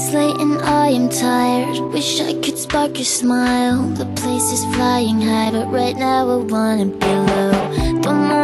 It's late and I am tired. Wish I could spark your smile. The place is flying high But right now I wanna be low Don't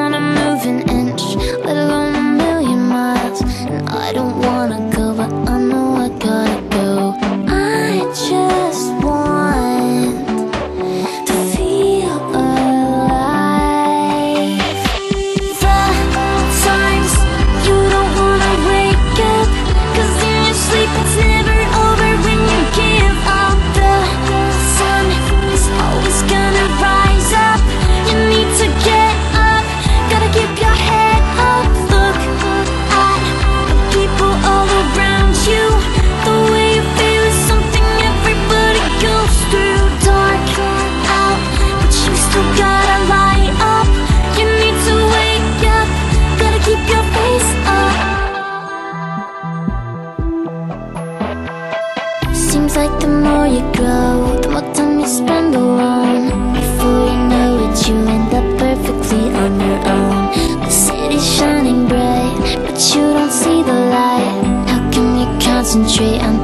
Seems like the more you grow, the more time you spend alone. Before you know it, you end up perfectly on your own. The city's shining bright, but you don't see the light. How can you concentrate on